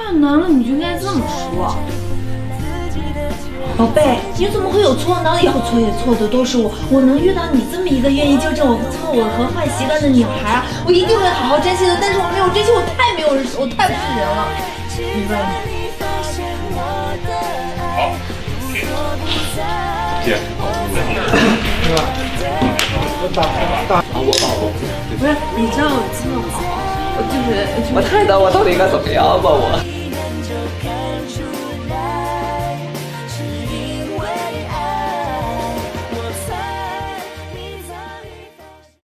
太难了，你就应该这么说。宝贝，你怎么会有错呢？要错也错的都是我。我能遇到你这么一个愿意纠正我错误和坏习惯的女孩啊，我一定会好好珍惜的。但是我没有珍惜，我太没有人，我太不是人了。明白吗？好，姐，不是，你知道我今天我就是我太难我到底应该怎么样吧我。